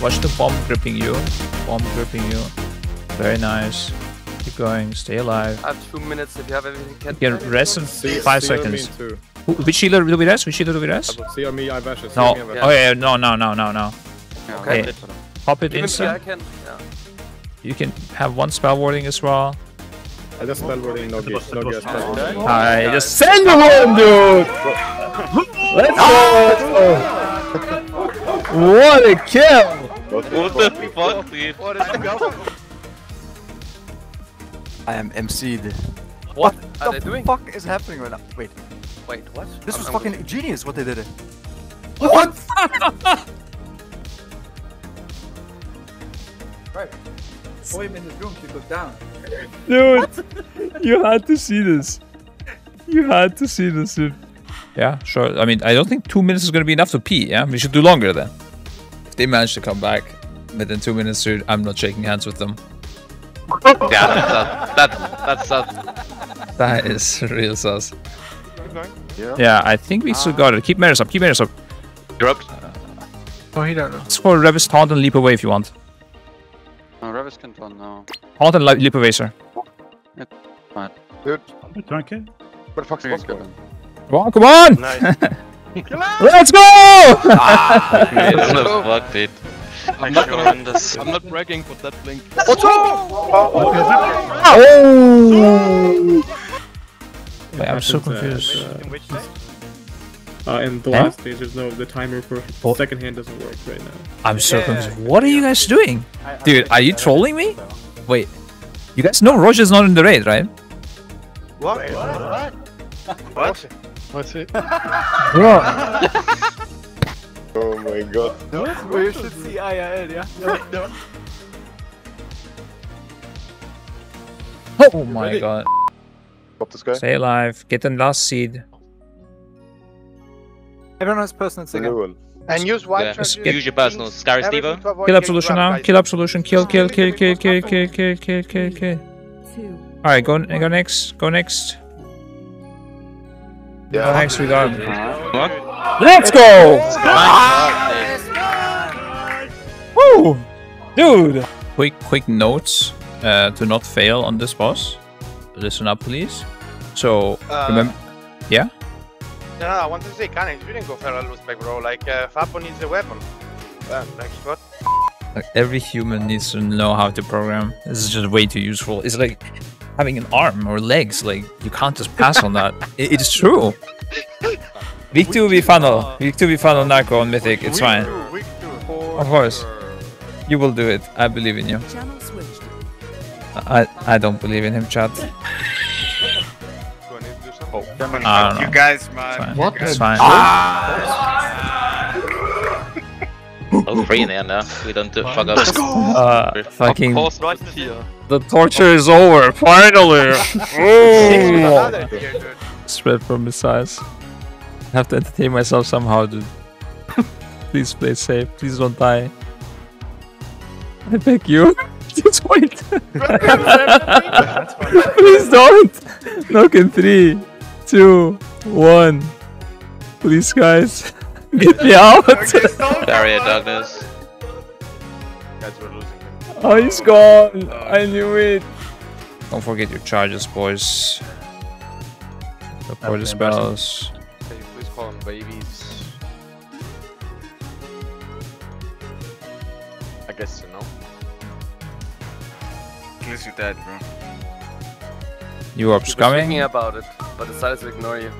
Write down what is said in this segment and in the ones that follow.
Watch the bomb gripping you. Bomb gripping you. Very nice. Keep going. Stay alive. I have two minutes if you have everything. Can Get rest in five see seconds. Me too. Who- Which healer do we rest? Which healer do we rest? See on me, I bash it. No. See me, Oh yeah. No. No. No. No. No. Okay. Hey, pop it Even if I instant. can. Yeah. You can have one spell warding as well. I just spell warding, no gear, no gear spell warding. I just send him home, dude. Let's go. What a kill! What the fuck, dude? What is it? I am MC'd. What are the they doing? fuck is happening right now? Wait, Wait, what? this I'm- was I'm fucking genius what they did. What? Right. Hold him in this room, he goes down. Dude, you had to see this. You had to see this, dude. Yeah, sure. I mean, I don't think two minutes is gonna be enough to pee. Yeah, we should do longer then. If they manage to come back within two minutes, dude, I'm not shaking hands with them. Yeah, that's that. That's that. That is real sus. Yeah, yeah, I think we still got it. Keep Maris up. Keep Maris up. You're up. Oh, he don't know. Let's go Revis taunt and leap away if you want. No, Revis can run now. Taunt and li- leap away, sir. Tranquil. Where the fuck's Very Bosco? good. Come on, come on! Let's go! What the fuck, dude? I'm not gonna win this. I'm not bragging, but that blink. oh! Wait, I'm so Happens, uh, confused. Uh, in the last stage, there's no the timer for Oh. second hand doesn't work right now. I'm so confused. What are you guys doing? Dude, are you trolling me? Wait. You guys know Roger's not in the raid, right? What's it? Oh my god. We should see IRL, yeah? Oh my god. Stop this guy. Stay alive. Get the last seed. Everyone has personal singer. Renewal. And use white Yeah, transfusion use your personal. things, Scar Stevo. Kill getting absolution now. Kill absolution. Kill, kill, kill, kill, kill, kill, kill, kill, kill, kill, kill. Alright, go go next. Go next. Go Yeah. next, we got. What? Let's go! Nice. Woo! Dude! Quick, quick notes uh, to not fail on this boss. Listen up, please. So, Uh, remember. Yeah? No, no, I want to say, Kanye, you didn't go for a loose back, bro. Like, uh, Fapo needs a weapon. Uh, like, what? Like, every human needs to know how to program. This is just way too useful. It's like having an arm or legs. Like, you can't just pass on that. It, it's true. Week 2 will be funnel. Week 2 will be funnel Narco on Mythic. It's fine. Of course. You will do it. I believe in you. I, I don't believe in him, chat. Do I do something? I don't know. You guys, It's man. fine. What It's the- fine. Ah. Oh, free in there now. We don't do fuck up. Let's go. Uh, fucking. Of course, right here. The torture is over. Finally. Six with Ooh. another here, dude. Spread from his size. I have to entertain myself somehow, dude. Please play safe. Please don't die. I beg you. Just wait. Please don't. Knock in three, two, one. Please, guys, get me out. Barrier darkness. Guys, we're losing him. oh, he's gone. Oh, I knew it. Don't forget your charges, boys. Support the spells. Can you please call them babies? I guess you know. At least you're dead, bro. You are He was coming. thinking about it, but decided to ignore you.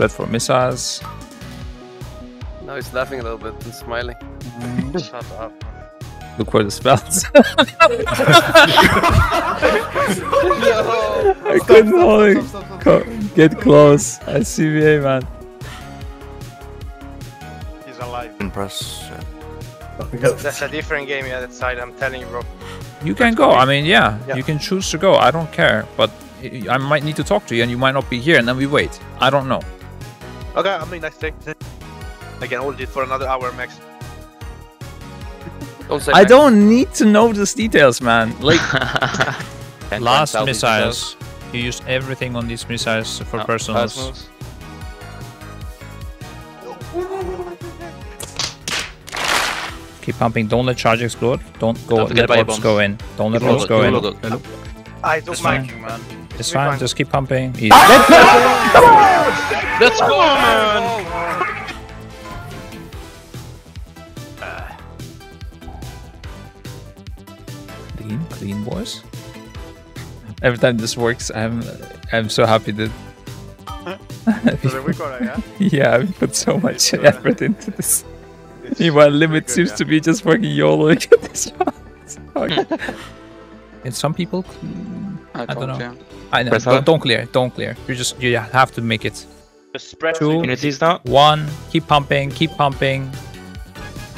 Spread for missiles. Now he's laughing a little bit and smiling. Shut up. Look for the spells. I couldn't hold it. Co- Get close. I see CVA, man. He's alive. Press. uh, That's a different game, yeah, that side, I'm telling you, bro. You can go. I mean, yeah, Yeah. you can choose to go. I don't care. But I I might need to talk to you, and you might not be here, and then we wait. I don't know. Okay, I mean, next day. I can hold it for another hour max. Don't I max. don't need to know these details, man. Like, last missiles. You use everything on these missiles for no, personals. personals. Keep pumping. Don't let charge explode. Don't go. Don't let bombs go in. Don't let bombs go in. I don't mind you, man. It's fine. fine. Just keep pumping. Easy. Let's go, man! Clean, clean, boys. Every time this works, I'm I'm so happy that. So the weak order, yeah? yeah, I put so much effort into this. Meanwhile, limit good, seems yeah. to be just fucking YOLO. Look at this one. Okay. and some people, I, don't know. Yeah. I know. Press Don't, don't clear. Don't clear. You just you have to make it. Just spread. Two. Unities now. One. Keep pumping. Keep pumping.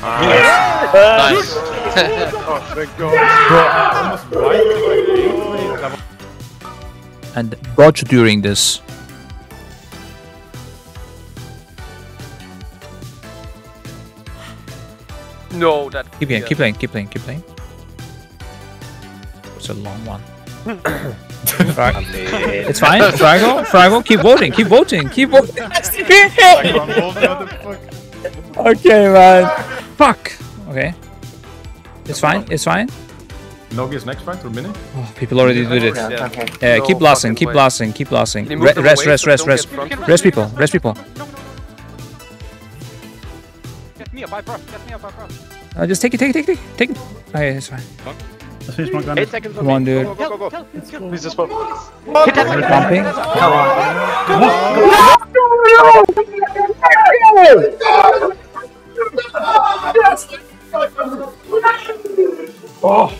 Nice. Oh, thank God. Bro, I almost right like eight. And dodge during this. No, that. Keep playing. yeah. Keep playing. Keep playing. Keep playing. It's a long one. Frag- it's fine. Frago. Frago. Keep voting. Keep voting. Keep voting. okay, man. Fuck. Okay. It's fine. It's fine. Nogi is next, right? To mini? Oh, people already did it. Yeah. Yeah, No keep blasting. Keep way. blasting. Keep blasting. Re- move rest, rest, rest, rest. Rest people. Rest people. Get me up, I press. Get me up, I press. Uh, just take it. Take it. Take it. Take it. Okay, it's fine. Let's finish my gun. Eight seconds. Come on, dude. Go, go, go, go. go. go. Who's? Hit that one. Pumping. Come on. Come on. Oh.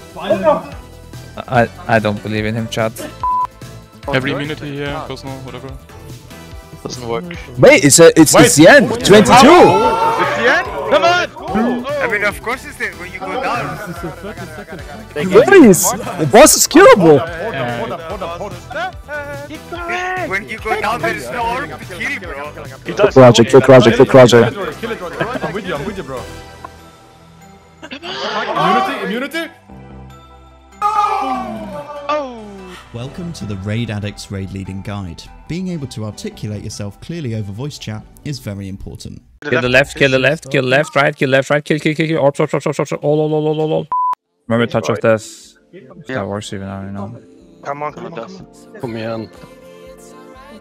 I I don't believe in him, Chad. Every minute he uh, goes whatever. Doesn't work. Wait, it's a, it's Wait. it's the end. 22. It's the end. Come on. I mean, of course it's there when you go down. Please, the boss is killable. Hold up, hold up, hold up. When you go down, there is no orb to kill, bro. Quick Roger, quick Roger, quick Roger. Kill it, Roger, kill Roger. I'm with you, I'm with you, bro. Immunity, immunity? Oh. Welcome to the Raid Addicts Raid Leading Guide. Being able to articulate yourself clearly over voice chat is very important. Kill the left, kill the left, kill left, right, kill left, right, kill, kill, kill, kill. Orbs, orbs, orbs, orbs, orbs. All, all, all, all, all, all. Remember touch of death. If that works even, I don't know. Come on, come on, come on. Kom igen.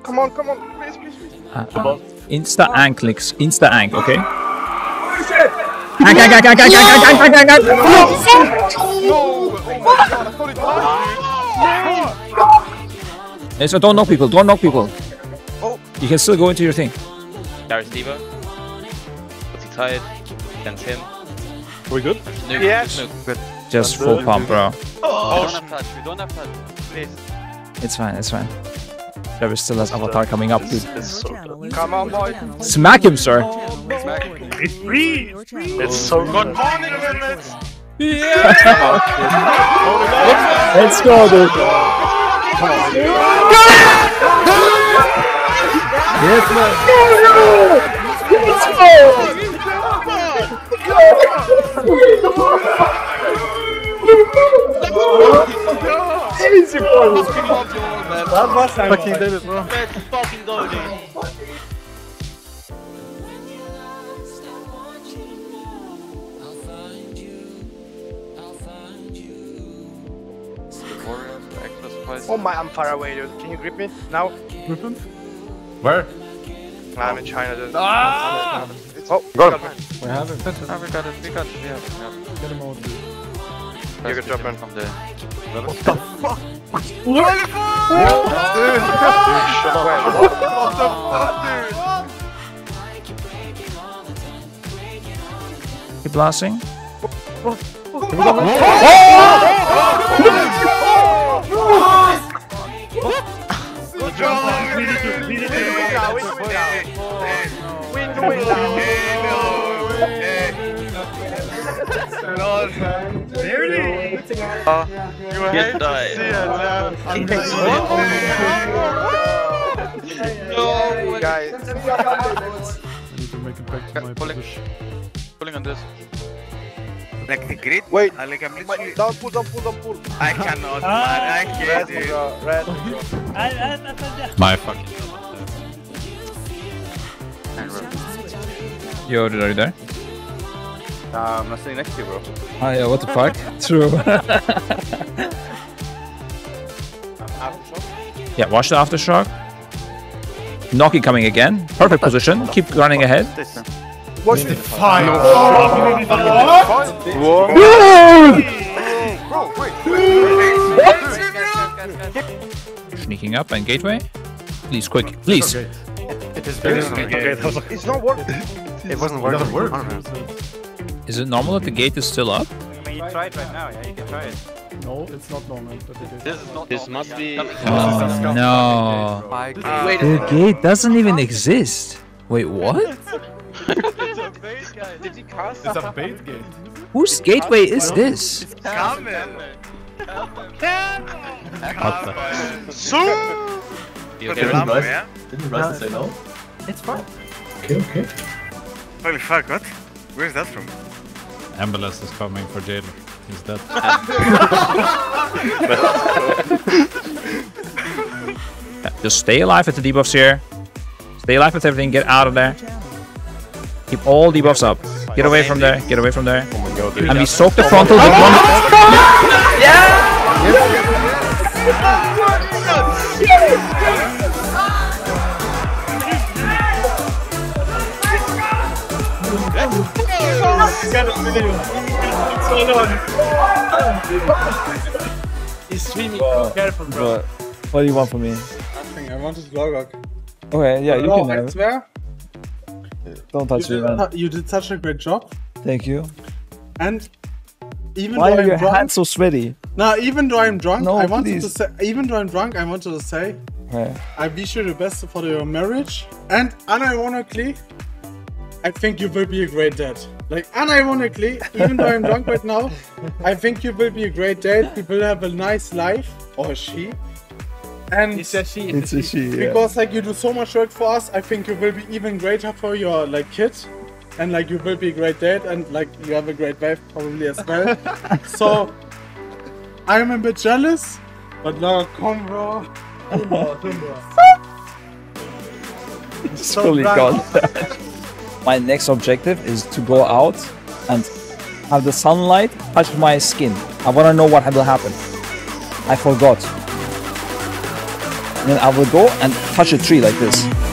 Come on, come on. Please, please, please. Uh, uh, Insta ank clicks. Insta ank, okay? Ank, ank, ank, ank, ank, ank, ank, ank, ank, Hey, so don't knock people, don't knock people. Oh. You can still go into your thing. Darius Diva. What's he tired? Against him. Are we good? Nuke. Yes. Nuke. Just full pump, bro. Oh, We don't have touch. We don't have touch. please. It's fine, it's fine. There still has Avatar coming up, dude. Come on, boy. Smack him, sir. It's free! It's so good morning, amendments. Let's go, dude. Yes, man. Fucking did it, bro. Let's fucking go, dude. Oh my, I'm far away, dude. Can you grip me now? Grip him? Where? I'm in China, dude. Ah! Oh, go. We have it. Ah, we got it. We got it. Yeah. yeah. Get him out, dude. You can drop in. From there. What the. fuck? What the fuck, dude? Shut up! What the fuck, dude? Keep blasting. Good now. Win the win. You hate to see it, man. No, Guys, I need to make it back to my Pulling. position. Pulling on this. Like the grid? Wait. I like I'm literally. don't pull, don't pull, don't pull. I cannot, man. I can't, dude. bro, red. My fucking. Yo, dude, are you there? Nah, I'm not sitting next to you, bro. Oh yeah, what the fuck? True. yeah, watch the aftershock. Noki coming again. Perfect position. Keep running ahead. Watch the fire. Sneaking up and gateway. Please, quick, please. It is very It's not working. It wasn't working. work. I don't know. Is it normal that the gate is still up? I mean, you try it right now, yeah, you can try it. No, it's not normal, but it is. This is not This must be. Oh no. My Wait, The gate doesn't even exist. Wait, what? it's a bait, guy. Did you cast It's a bait gate. Whose gateway is this? Come in. So. You Put okay? the lamp, yeah? It's fine. Okay, okay. Holy fuck, what? Where's that from? Ambulance is coming for Jalen. He's dead. Just stay alive with the debuffs here. Stay alive with everything. Get out of there. Keep all debuffs up. Get away from there. Get away from there. And we soak the frontal with one. He's streaming. Careful, bro. What do you want from me? Nothing. I wanted Glogok. Okay, yeah, you Bro, can I have it. swear, Don't you touch me, did, man. you did such a great job. Thank you. And even Why though are I'm your drunk, hands so sweaty? no, even though I'm drunk, No, I wanted please. to say, even though I'm drunk, I wanted to say, Okay. I wish you the best for your marriage. And unironically, I think you will be a great dad. Like unironically, even though I'm drunk right now, I think you will be a great dad. You will have a nice life, or she. And It's a she. It's a she. Yeah. because like you do so much work for us, I think you will be even greater for your like kid. And like you will be a great dad and like you have a great wife probably as well. so I'm a bit jealous, but now come bro. Timber, timber. It's So fully drunk. gone. my next objective is to go out and have the sunlight touch my skin. I want to know what will happen. I forgot. And then I will go and touch a tree like this.